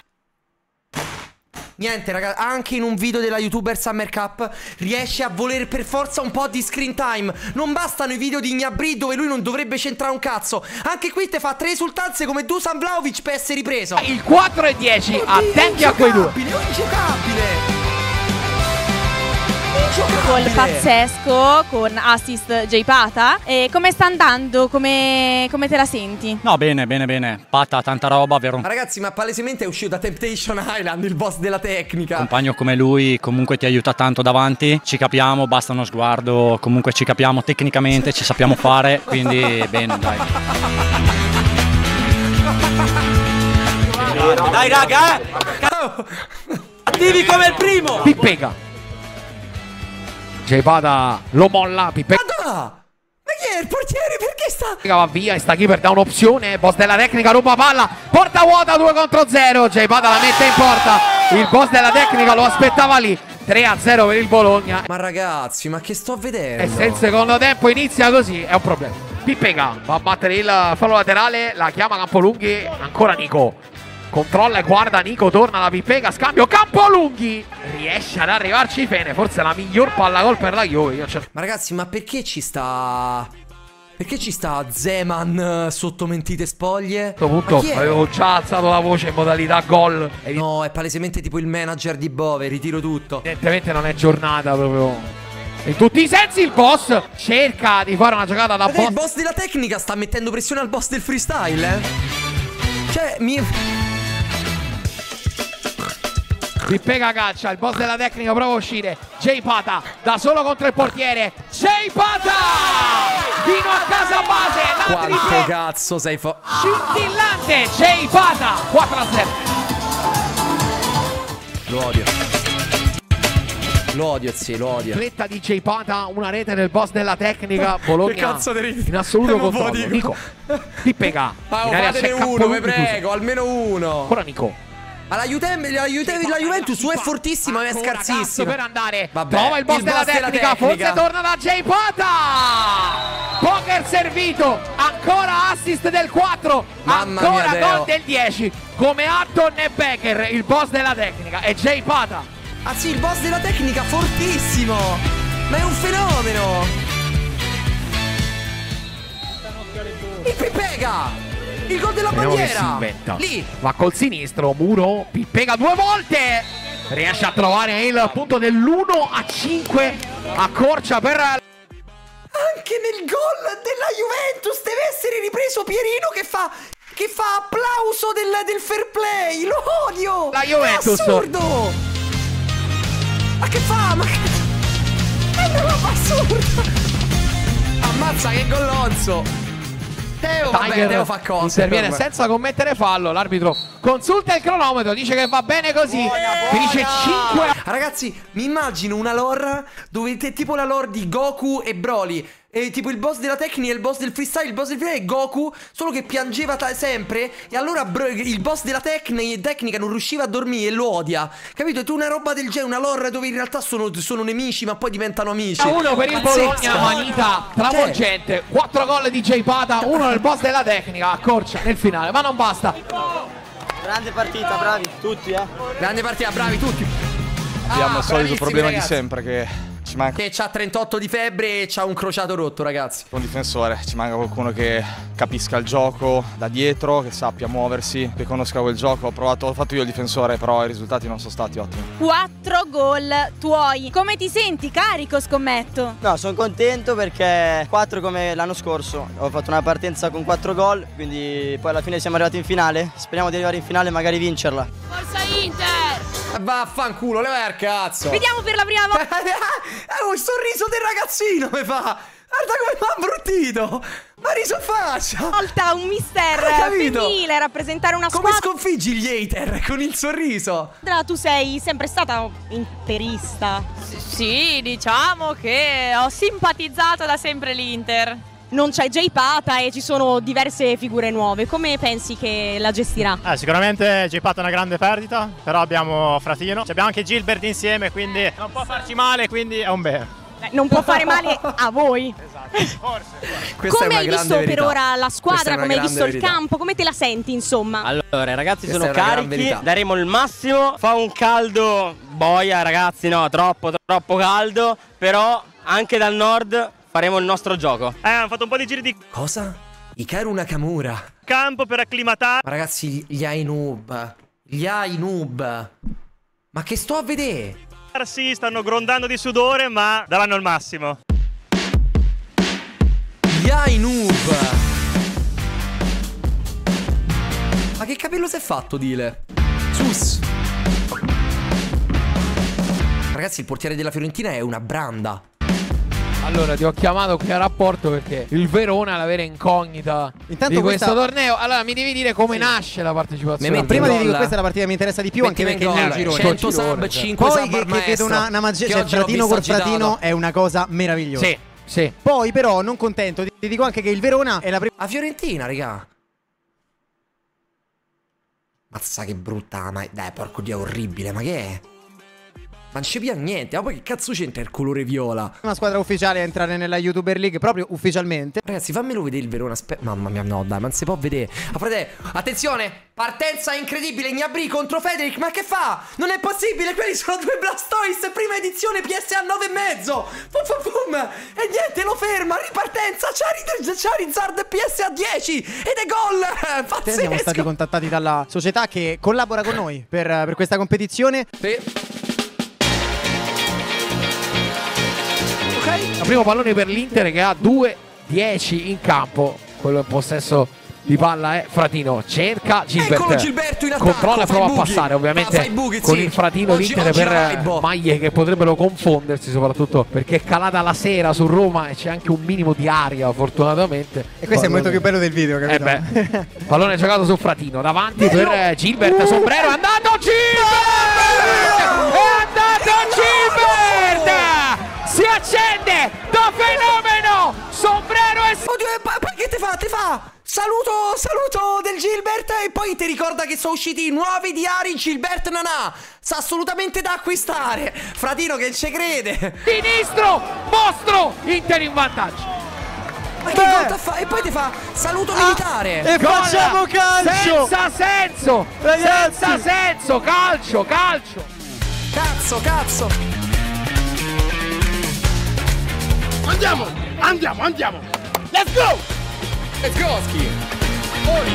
Niente, ragazzi, anche in un video della YouTuber Summer Cup riesce a volere per forza un po' di screen time. Non bastano i video di Gnabry dove lui non dovrebbe centrare un cazzo. Anche qui te fa tre risultanze come Dusan Vlaovic per essere ripreso.
Il 4 e 10. Attenti a quei due.
Ingiocabile, ingiocabile.
Gol pazzesco con assist J Pata. E come sta andando? Come, come te la senti?
No, bene, bene, bene. Pata, tanta roba, vero?
Ma ragazzi, ma palesemente è uscito da Temptation Island, il boss della tecnica.
compagno come lui comunque ti aiuta tanto davanti, ci capiamo, basta uno sguardo, comunque ci capiamo tecnicamente, ci sappiamo fare, quindi bene, dai.
Dai raga, eh! Attivi come il primo!
Pippega. J Pata lo molla. Pippega.
Ma chi è il portiere? Perché sta...
va via e sta keeper da un'opzione. Boss della tecnica ruba palla. Porta vuota 2 contro 0. J Pata la mette in porta. Il boss della tecnica lo aspettava lì. 3 a 0 per il Bologna.
Ma ragazzi, ma che sto vedendo?
E se il secondo tempo inizia così è un problema. Pippega va a battere il fallo laterale. La chiama Campolunghi. Ancora Nico. Controlla e guarda Nico, torna da Pippega, scambio Campolunghi. Riesce ad arrivarci Fene, forse la miglior palla gol per la Juve. Io ce-
Ma ragazzi, ma perché ci sta... Perché ci sta Zeman eh, sotto mentite spoglie?
A questo punto avevo già alzato la voce in modalità gol.
No, è palesemente tipo il manager di Bove, ritiro tutto.
Evidentemente non è giornata proprio. In tutti i sensi il boss cerca di fare una giocata da
Guardate,
boss.
il boss della tecnica sta mettendo pressione al boss del freestyle, eh? Cioè, mi...
Pippega caccia, il boss della tecnica prova a uscire. J Pata da solo contro il portiere. J Pata! Fino a casa base. La
Quanto
triple
cazzo sei fo...
scintillante. J Pata 4 a 0.
Lo odio. Lo odio, sì, lo odio.
Tripletta di J Pata, una rete del boss della tecnica. Bologna
Che cazzo te ridi?
in assoluto controllo. Nico. In area
fatene uno, vi prego, almeno uno.
Ancora Nico.
Ma la, Juve- la, Juve- la Juventus è fortissima, ma è scarsissima.
per andare.
Vabbè,
Trova il boss, della, tecnica, forse torna da J Pata. Poker servito, ancora assist del 4,
Mamma
ancora
mia,
gol del 10. Come Atton e Becker, il boss della tecnica e J Pata.
Ah sì, il boss della tecnica, fortissimo. Ma è un fenomeno. Il Pipega. Il gol della
che
bandiera. Lì.
Va col sinistro, muro, Pippega due volte. riesce a trovare il punto dell'1 a 5 a Corcia per
Anche nel gol della Juventus deve essere ripreso Pierino che fa che fa applauso del, del fair play. Lo odio.
La Juventus.
È assurdo. Ma che fa? Ma che è una roba assurda. Ammazza che gollonzo. Teo, vabbè,
Tiger
Teo fa cose.
interviene
per-
senza commettere fallo. L'arbitro consulta il cronometro, dice che va bene così. Finisce 5
Ah, Ragazzi, mi immagino una lore dove è tipo la lore di Goku e Broly. E tipo il boss della tecnica e il boss del freestyle, il boss del freestyle è Goku, solo che piangeva sempre. E allora Bro- il boss della tecnica, tecnica non riusciva a dormire e lo odia. Capito? E tu una roba del genere, una lore dove in realtà sono, sono nemici, ma poi diventano amici.
a 1 per il. Bologna, manita travolgente. 4 gol di J Pata, uno nel boss della tecnica. A Corcia nel finale, ma non basta.
Grande partita, bravi tutti, eh.
Grande partita, bravi tutti.
Abbiamo
Ah,
il solito problema
ragazzi.
di sempre che ci manca
Che c'ha 38 di febbre e c'ha un crociato rotto, ragazzi.
un difensore, ci manca qualcuno che capisca il gioco da dietro, che sappia muoversi, che conosca quel gioco. Ho provato, ho fatto io il difensore, però i risultati non sono stati ottimi.
4 gol tuoi. Come ti senti? Carico, scommetto.
No, sono contento perché 4 come l'anno scorso. Ho fatto una partenza con 4 gol, quindi poi alla fine siamo arrivati in finale. Speriamo di arrivare in finale e magari vincerla.
Forza Inter!
Vaffanculo, leva il cazzo.
Vediamo per la prima (laughs) volta.
Eh, il sorriso del ragazzino mi fa. Guarda come mi ha abbrutito. Ma riso faccia.
Volta un mister
Hai capito?
femminile a rappresentare una
Come
squadra.
sconfiggi gli hater con il sorriso?
Tu sei sempre stata interista.
Sì, diciamo che ho simpatizzato da sempre l'Inter.
Non c'è Jay Pata e ci sono diverse figure nuove. Come pensi che la gestirà?
Eh, sicuramente ci è fatta una grande perdita, però abbiamo Fratino, Ci abbiamo anche Gilbert insieme, quindi non può farci male, quindi è un bene.
Beh, non può fare male a voi. (laughs)
Questa
come
è una
hai visto per
verità.
ora la
è
squadra? Come hai visto il
verità.
campo? Come te la senti, insomma?
Allora, i ragazzi
Questa
sono
è
carichi, daremo il massimo. Fa un caldo boia, ragazzi, no, troppo, troppo caldo. Però anche dal nord faremo il nostro gioco.
Eh, hanno fatto un po' di giri di
Cosa? Ikaru Nakamura.
campo per acclimatare.
Ma ragazzi, gli Ainub. Gli Ainub. Ma che sto a vedere?
Sì, stanno grondando di sudore, ma daranno il massimo.
Gli Ainub. Ma che capello si è fatto, Dile? Sus. Ragazzi, il portiere della Fiorentina è una branda.
Allora, ti ho chiamato qui a rapporto perché il Verona è la vera incognita
Intanto
di questo
questa-
torneo. Allora, mi devi dire come nasce la partecipazione.
Ma prima di dire che questa è la partita che mi interessa di più, anche
Mettimi
perché
in
nel
gol.
girone
100 sub, 5
Poi
sub
che,
al
che vedo una, una magia,
Che
cioè
oggi l'ho
Fratino
visto
col Fratino
agitato.
è una cosa meravigliosa.
Sì, sì.
Poi però non contento, ti, ti dico anche che il Verona è la prima
A Fiorentina, raga. Mazza che brutta, ma dai, porco dio, orribile, ma che è? Ma non ci piace niente, ma poi che cazzo c'entra il colore viola?
squadra ufficiale a entrare nella YouTuber League proprio ufficialmente.
Ragazzi, fammelo vedere il Verona. Aspe- Mamma mia, no, dai, ma non si può vedere. Ah, frate, attenzione! Partenza incredibile, Gnabry contro Federic. Ma che fa? Non è possibile, quelli sono due Blastoise. Prima edizione PSA 9,5. Fum fum fum. E niente, lo ferma. Ripartenza. Charizard, Charizard PSA 10. Ed è gol.
Siamo stati
Pazzesco.
contattati dalla società che collabora con noi per, per questa competizione.
Il primo pallone per l'Inter che ha 2-10 in campo. Quello in possesso di palla è Fratino. Cerca Gilbert.
Eccolo Gilberto in attacco,
Controlla e prova a passare. Ovviamente
buchi,
con
sì.
il Fratino
Oggi-
l'Inter
oggi
per maglie che potrebbero confondersi, soprattutto perché è calata la sera su Roma e c'è anche un minimo di aria, fortunatamente.
E questo è molto più bello del video,
Eh
capito?
beh, pallone giocato su Fratino davanti per eh, Gilbert, sombrero, è andato Gilbert! È andato Gilbert! Si accende da fenomeno! Sombrero e
Oddio, e che ti fa? Ti fa? Saluto, saluto del Gilbert e poi ti ricorda che sono usciti nuovi diari Gilbert Nanà. Sa assolutamente da acquistare. Fratino che ci crede.
Sinistro, mostro, Inter in vantaggio.
Ma che gol t'ha fa? E poi ti fa saluto militare.
e facciamo calcio! Senza senso! Senza senso! Calcio, calcio!
Cazzo, cazzo!
Andiamo, andiamo, andiamo. Let's go!
Let's go, Ski!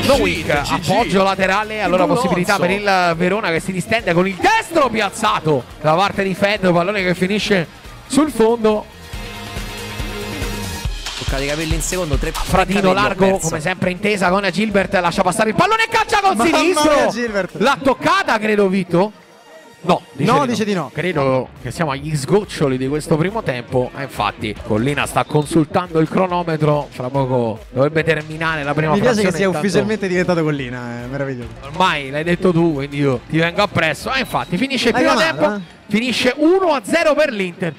Nowick, appoggio laterale, allora possibilità per il Verona che si distende con il destro piazzato da parte di Fed, pallone che finisce sul fondo.
Toccate i capelli in secondo, tre
Fratino largo,
perso.
come sempre intesa con Gilbert, lascia passare il pallone e calcia con
Mamma
sinistro.
mia.
L'ha toccata, credo, Vito. No, dice,
No,
di,
dice di no.
Credo che siamo agli sgoccioli di questo primo tempo. E infatti, Collina sta consultando il cronometro. Fra poco dovrebbe terminare la prima
Mi piace che sia
intanto-
ufficialmente diventato collina, è meraviglioso.
Ormai l'hai detto tu, quindi io ti vengo appresso. E infatti, finisce il primo tempo.
eh?
Finisce 1-0 per l'Inter.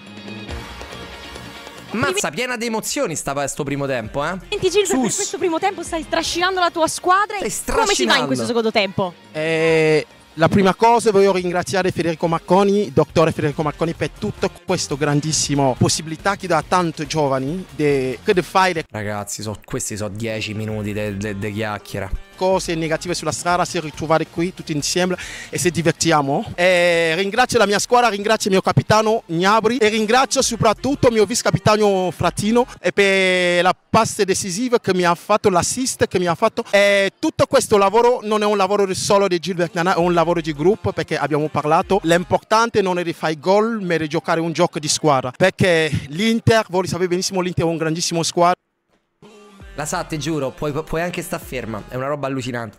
Mazza, piena di emozioni stava sto primo tempo, eh?
Senti Gilbert, per questo primo tempo stai trascinando la tua squadra. e
Stai
Come si va in questo secondo tempo?
Eh, la prima cosa voglio ringraziare Federico Macconi, dottore Federico Macconi, per tutta questa grandissima possibilità che dà a tanti giovani di fare
Ragazzi, so- questi sono 10 minuti di chiacchiera.
Cose negative sulla strada, si ritrovare qui tutti insieme e si divertiamo. E ringrazio la mia squadra, ringrazio il mio capitano Gnabri e ringrazio soprattutto il mio vice capitano Fratino per la passe decisiva che mi ha fatto, l'assist che mi ha fatto. E tutto questo lavoro non è un lavoro solo di Gilbert Nana, è un lavoro di gruppo perché abbiamo parlato. L'importante non è di fare gol, ma di giocare un gioco di squadra. Perché l'Inter, voi sapete benissimo, l'Inter è un grandissimo squadra.
La sa, ti giuro, puoi, puoi anche sta ferma. È una roba allucinante.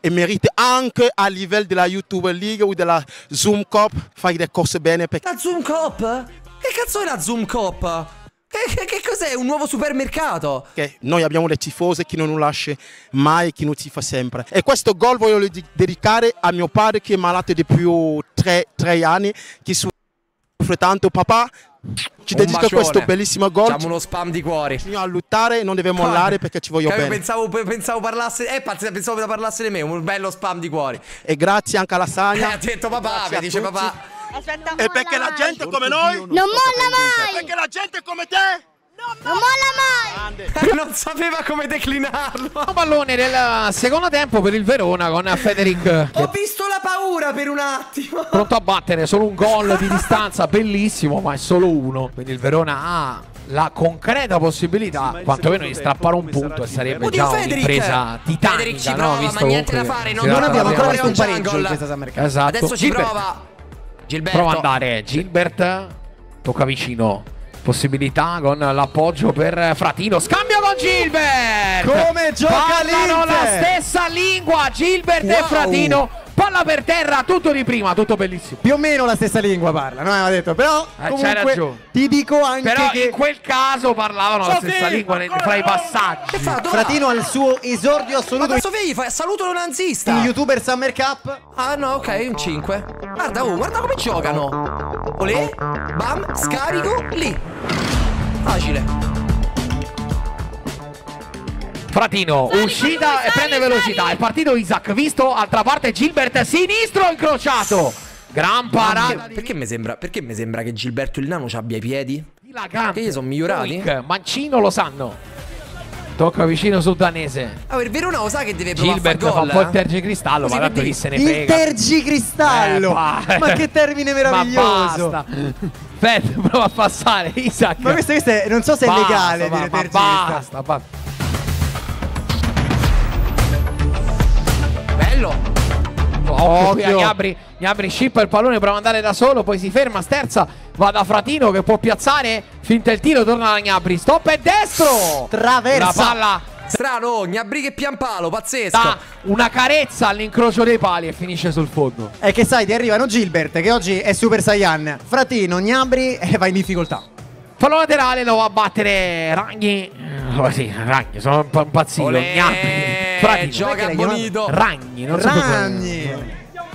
e merita anche a livello della YouTube League o della Zoom Cup fare le cose bene perché
La Zoom Cop? Che cazzo è la Zoom Cop? Che, che- cos'è? Un nuovo supermercato?
noi abbiamo le tifose che non lascia mai che non tifa sempre e questo gol voglio di- dedicare a mio padre che è malato di più tre, tre anni che soffre tanto papà ci dedico
bacione.
questo bellissimo gol
Facciamo uno spam di cuori.
a lottare non deve mollare perché ci voglio
Che io
bene
Pensavo, pensavo parlasse. Eh, pensavo parlasse di me. Un bello spam di cuori.
e grazie anche alla
Eh,
Sagna (laughs)
ha detto papà, mi
a
dice
tutti.
papà.
e perché la gente come noi
Non molla mai!
perché la gente come te
Non molla mai! (laughs)
non sapeva come declinarlo.
Un pallone nel secondo tempo per il Verona con Federic
Ho visto la paura per un attimo.
pronto a battere solo un gol di distanza bellissimo ma è solo uno quindi il Verona ha la concreta possibilità quantomeno di strappare un punto e sarebbe
Oddio,
già
Federic!
un'impresa
Federic
titanica
ci
no?
prova,
visto
ma niente da fare, non
tratta
abbiamo ancora visto un pareggio in questa
esatto
Adesso ci
Gilbert.
prova. Gilberto.
prova ad andare Gilbert tocca vicino possibilità con l'appoggio per Fratino scambio con Gilbert
Come gioca
Parlano la
l'Inter?
stessa lingua Gilbert e
Wow.
Fratino palla per terra tutto di prima tutto bellissimo
Più o meno la stessa lingua parla, non aveva detto, però
Eh, c'hai
comunque
ragione.
ti dico anche
Però
che
in quel caso parlavano la
Sofì,
stessa lingua ne- fra i passaggi.
Fratino ha il suo esordio assoluto
Ma Sofì, fa saluto lo nazista.
in YouTuber Summer Cup.
Ah no, ok, un 5. Guarda, oh, guarda come giocano. Olè, bam, scarico, lì. Facile.
Fratino, uscita e prende velocità. È partito Isaac, visto altra parte Gilbert sinistro incrociato. Gran parata.
Perché, perché mi sembra, perché mi sembra che Gilberto il Nano ci abbia i piedi?
Dilagante.
Che gli sono migliorati?
Quick, Mancino lo sanno. Tocca vicino sul danese.
Ah, il Verona lo sa che deve provare
Gilbert
a
fa un po' il
eh?
tergicristallo,
Così
ma tanto chi se ne
Il
frega.
tergicristallo!
Eh.
Ma che termine (laughs) meraviglioso!
Ma basta. Fed, (laughs) prova a passare, Isaac.
Ma questo, questo è- non so se è
Basta,
legale
ma-
dire
ma
tergicristallo.
basta, basta. Occhio qui a
Occhio.
Gnabri, Gnabri scippa il pallone prova ad andare da solo, poi si ferma, sterza, va da Fratino che può piazzare, finta il tiro, torna da Gnabri, stop e destro!
Traversa.
La palla
Strano, oh, Gnabry che pian palo, pazzesco.
dà una carezza all'incrocio dei pali e finisce sul fondo.
È che sai, ti arrivano Gilbert, che oggi è Super Saiyan. Fratino, Gnabri e va in difficoltà.
Fallo laterale lo va a battere Ragni. Oh, sì, Ragni, sono un po' impazzito.
Olè,
Gnabri. Fratino.
gioca bonito.
Ragni, non so
Ragni.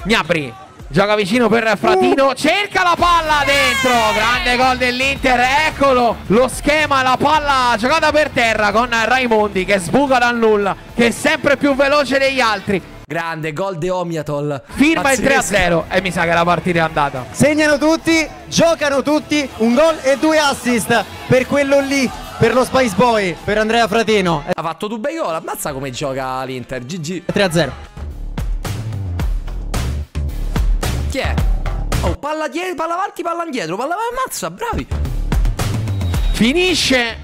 Gnabri gioca vicino per Fratino,
Uh.
cerca la palla dentro, grande gol dell'Inter, eccolo lo schema, la palla giocata per terra con Raimondi che sbuca dal nulla, che è sempre più veloce degli altri,
Grande gol de Omiatol.
firma il
Pazzesco.
3-0 e mi sa che la partita è andata.
Segnano tutti, giocano tutti, un gol e due assist per quello lì, per lo Spice Boy, per Andrea Fratino.
Ha fatto due bei gol, ammazza come gioca l'Inter. GG.
3-0.
Chi è? Oh, palla dietro, palla avanti, palla indietro, palla ammazza, bravi.
Finisce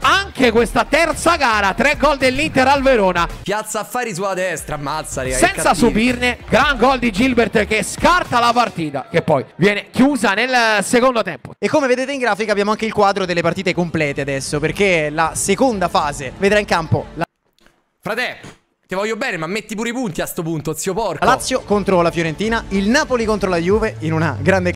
anche questa terza gara. Tre gol dell'Inter al Verona.
Piazza affari sulla destra, ammazza, raga,
Senza subirne, gran gol di Gilbert che scarta la partita, che poi viene chiusa nel secondo tempo.
E come vedete in grafica abbiamo anche il quadro delle partite complete adesso, perché la seconda fase vedrà in campo la
Frate, ti voglio bene, ma metti pure i punti a sto punto, zio porco.
la Lazio contro la Fiorentina, il Napoli contro la Juve in una grande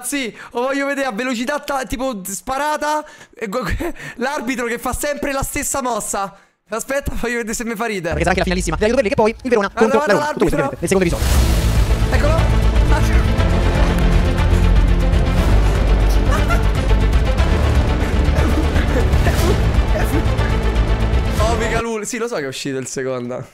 Anzi, lo voglio vedere a velocità ta- tipo sparata. e gu- (laughs) L'arbitro che fa sempre la stessa mossa. Aspetta, voglio vedere se mi fa ridere.
perché sarà anche la finalissima della Juve che poi il Verona
Guarda,
contro la Roma. Nel secondo episodio.
Eccolo. (laughs) Oh, mica. Sì, lo so che è uscito il secondo.